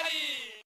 打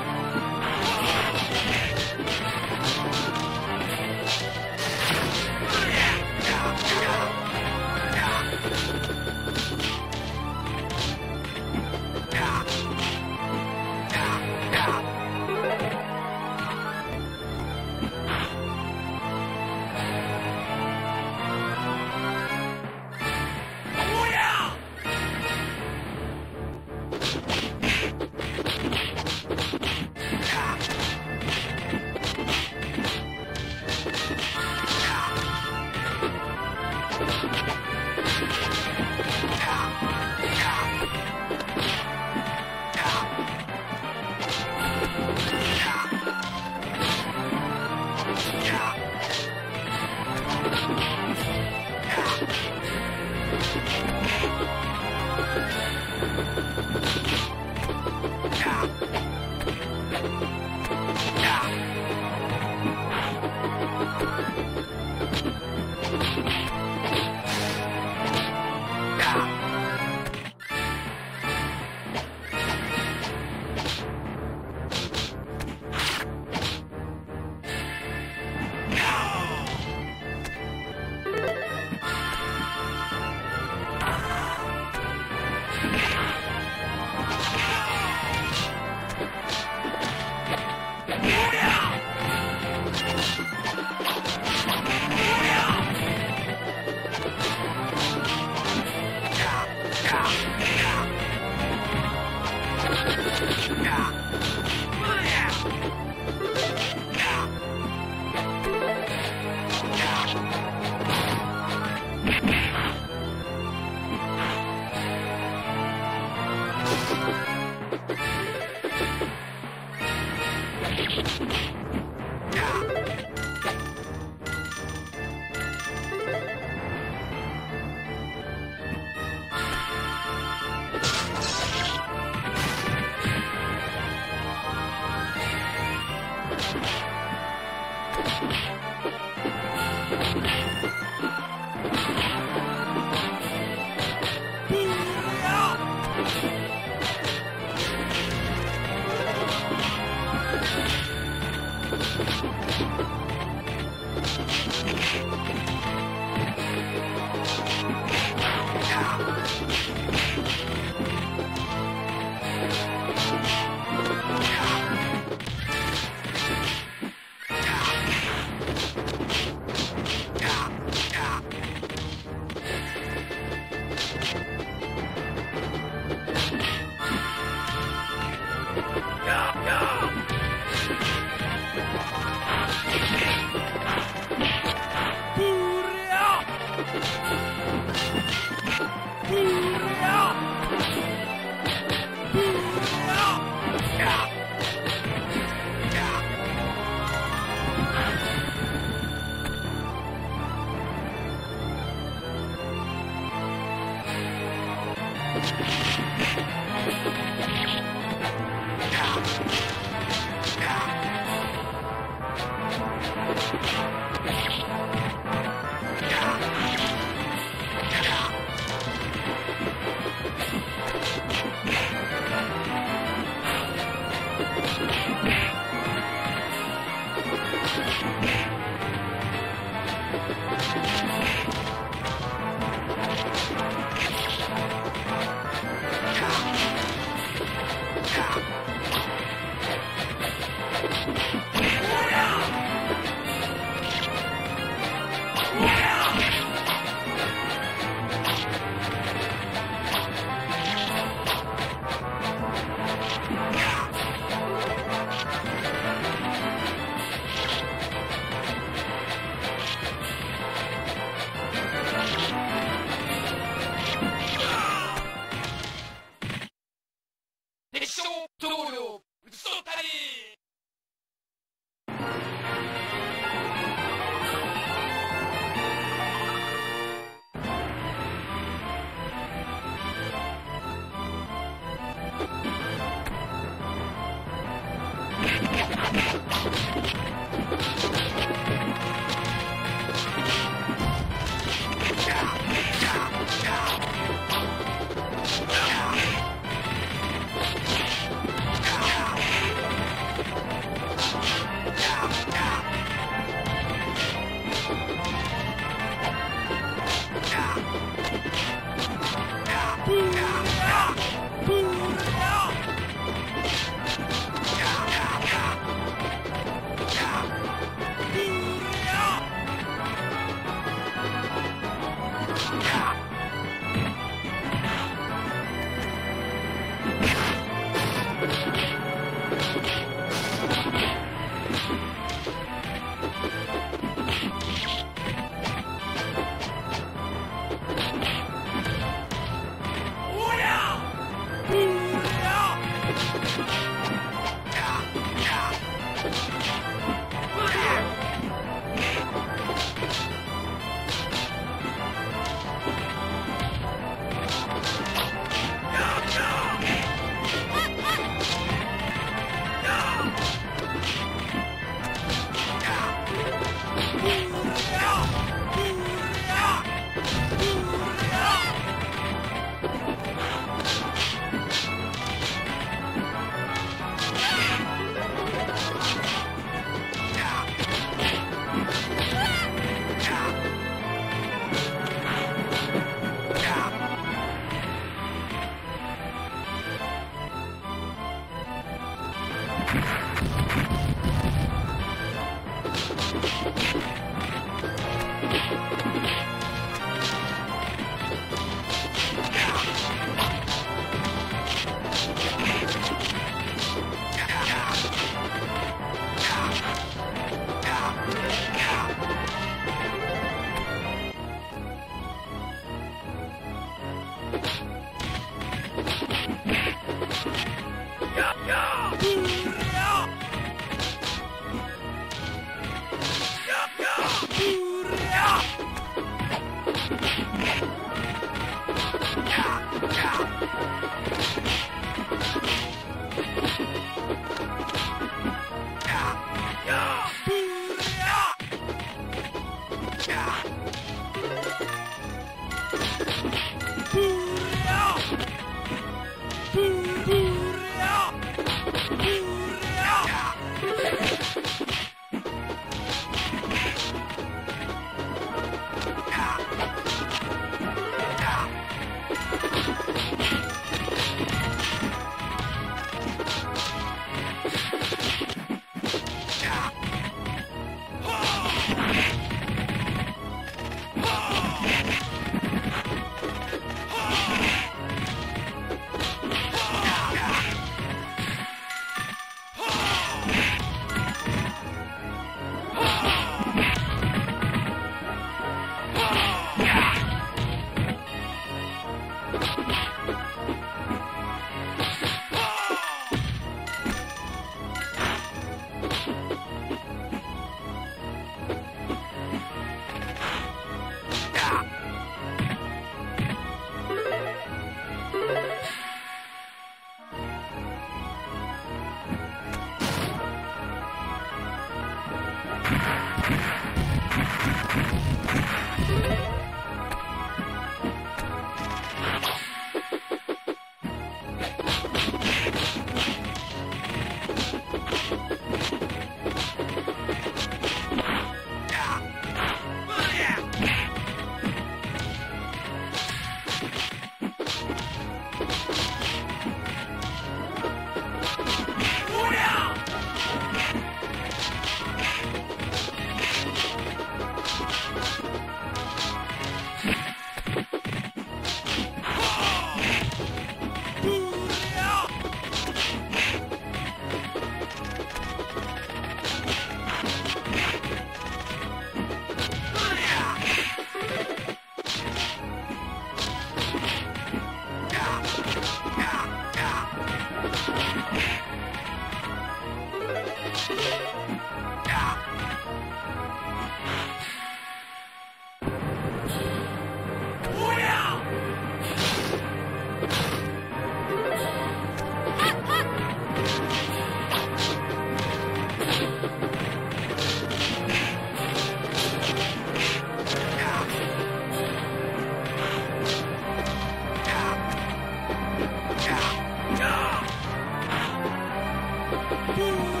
do.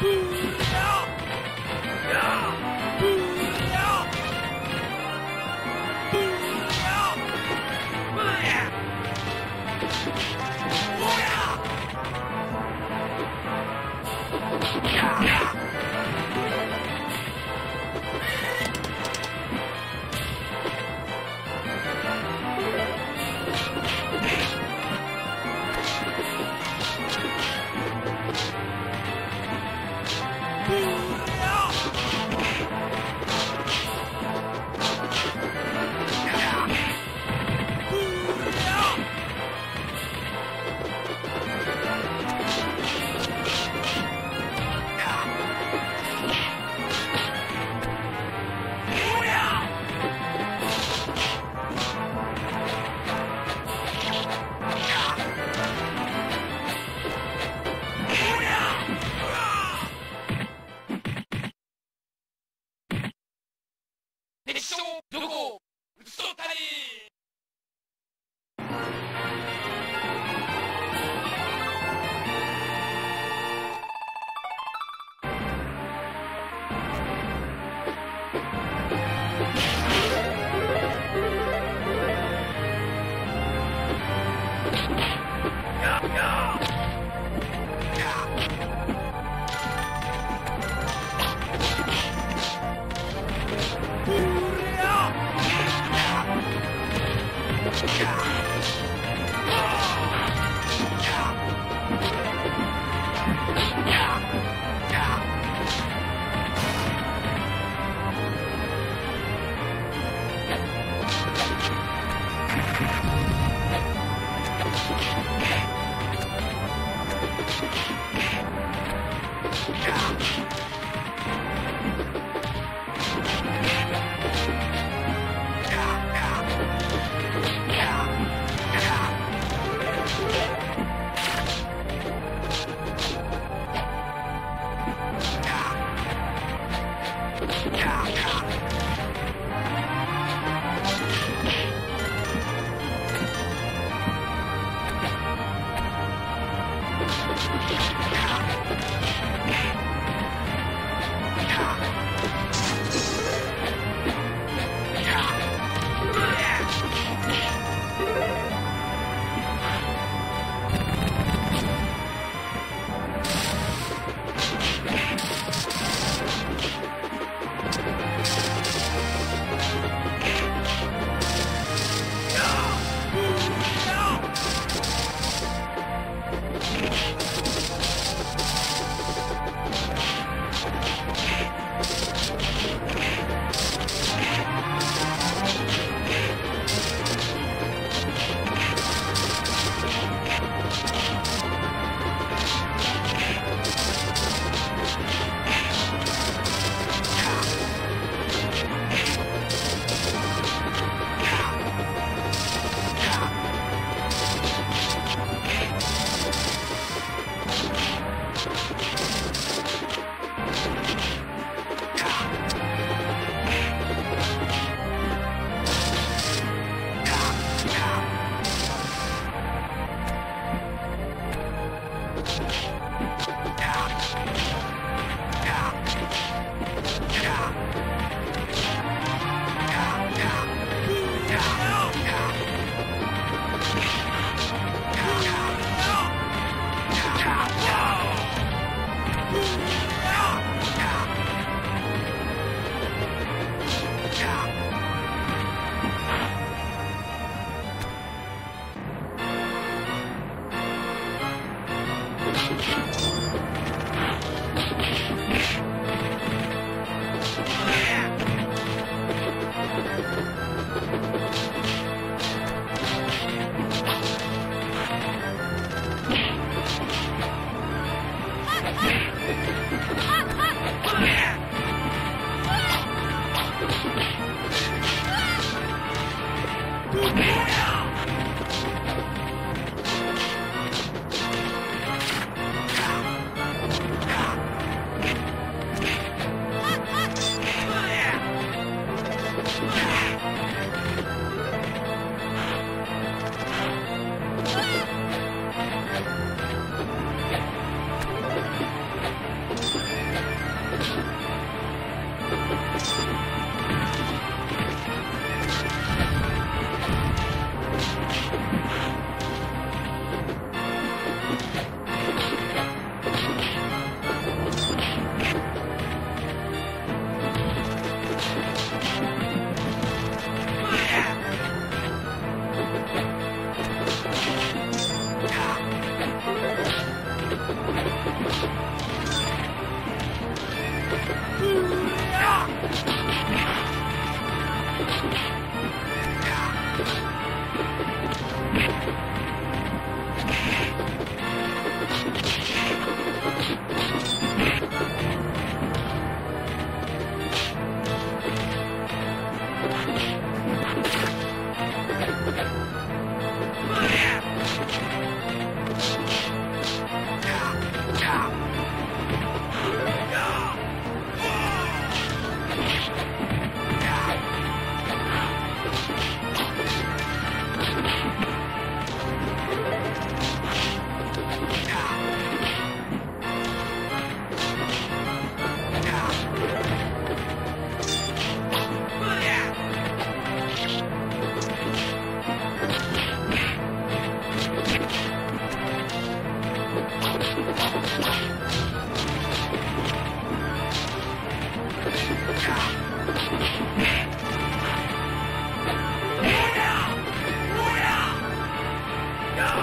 Yeah.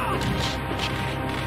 Thank you.